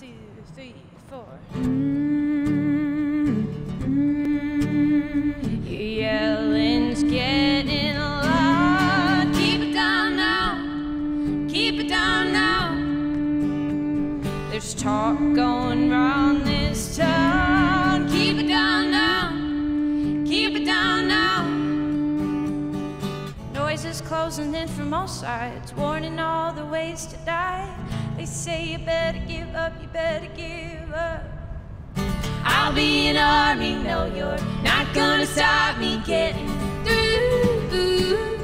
two, three, four. Yelling's getting loud. Keep it down now. Keep it down now. There's talk going round this town. Closing in from all sides, warning all the ways to die. They say you better give up, you better give up. I'll be an army, no, you're not gonna stop me getting through. Ooh,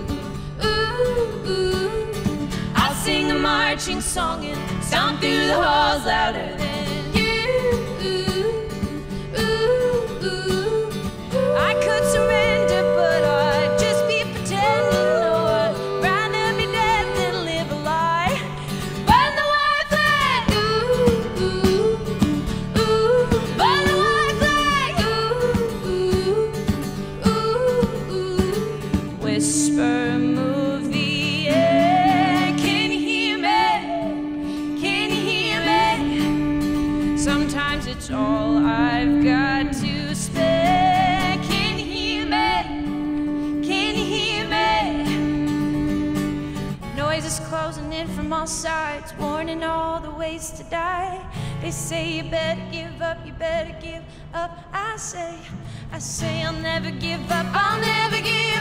ooh, ooh. I'll sing a marching song and stomp through the halls louder than I say you better give up, you better give up. I'll never give up, I'll never give up.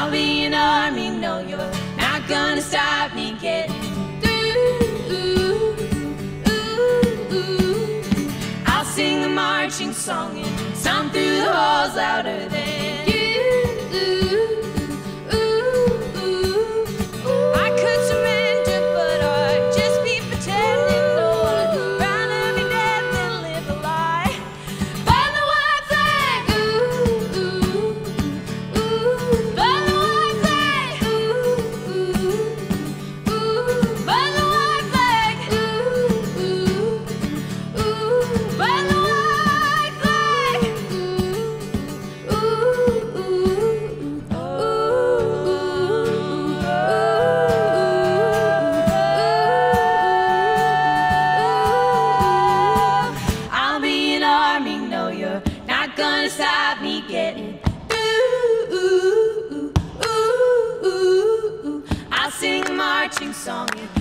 I'll be an army, no, you're not gonna stop me getting through. I'll sing a marching song and sound through the halls louder than song